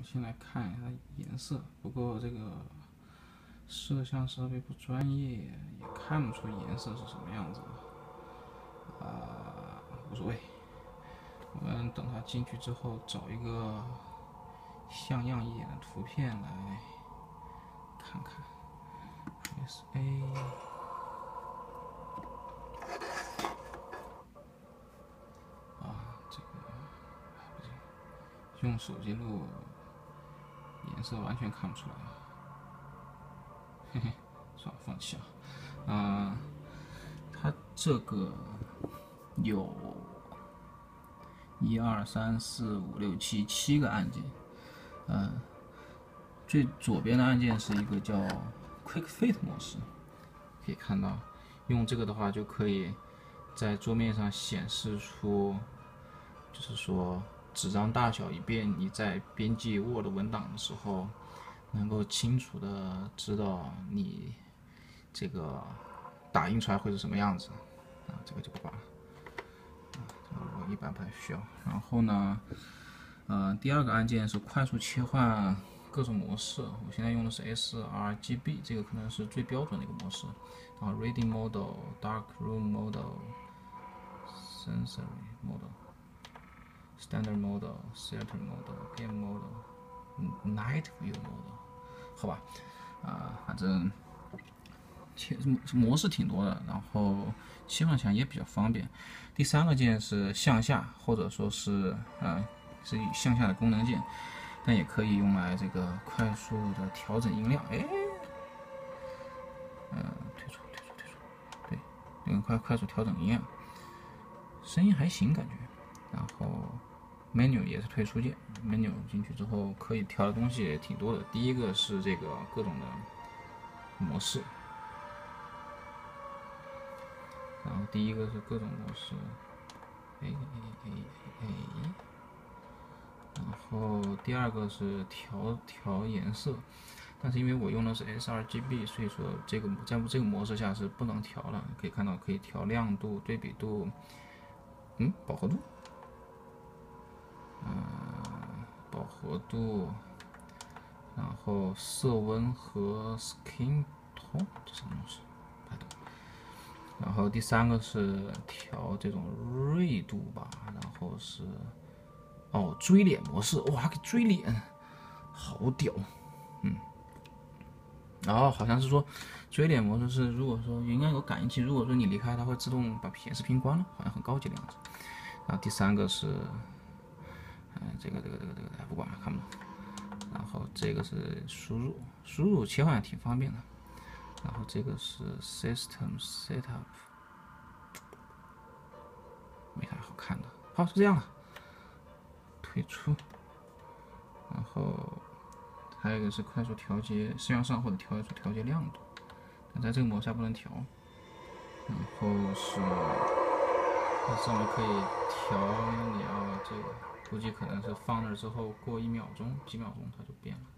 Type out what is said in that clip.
们先来看一下颜色。不过这个摄像设备不专业，也看不出颜色是什么样子的。啊，无所谓。我们等它进去之后，找一个像样一点的图片来看看。S A。啊，这个，用手机录颜色完全看不出来。嘿嘿，算了，放弃了。啊，它这个有。一二三四五六七七个按键，嗯，最左边的按键是一个叫 Quick Fit 模式，可以看到，用这个的话就可以在桌面上显示出，就是说纸张大小，以便你在编辑 Word 文档的时候，能够清楚的知道你这个打印出来会是什么样子，啊，这个就不管了。啊，这个我一般不太需要。然后呢，呃，第二个按键是快速切换各种模式。我现在用的是 sRGB，这个可能是最标准的一个模式。然后 Reading Model、Dark Room Model、Sensory Model、Standard Model、Theater Model、Game Model、Night View Model。好吧，啊，反正切模式挺多的，然后切换起来也比较方便。第三个键是向下，或者说是呃是向下的功能键，但也可以用来这个快速的调整音量。哎，嗯，退出，退出，退出，对，用快快速调整音量，声音还行感觉。然后 menu 也是退出键，menu 进去之后可以调的东西也挺多的。第一个是这个各种的模式。然后第一个是各种模式，哎哎哎哎，然后第二个是调调颜色，但是因为我用的是 sRGB，所以说这个在这个模式下是不能调了。可以看到可以调亮度、对比度，嗯，饱和度，嗯，饱和度，然后色温和 skin tone，这什么东西？然后第三个是调这种锐度吧，然后是哦追脸模式，哇，给追脸，好屌，嗯，然后好像是说追脸模式是如果说应该有感应器，如果说你离开它会自动把显示屏关了，好像很高级的样子。然后第三个是，嗯，这个这个这个这个不管了，看不懂。然后这个是输入，输入切换挺方便的。然后这个是 System Setup，没啥好看的。好，就这样了，退出。然后还有一个是快速调节摄像上或者调速调节亮度，但在这个模式下不能调。然后是这上面可以调你要这个，估计可能是放那之后过一秒钟、几秒钟它就变了。对，就是这样。好了。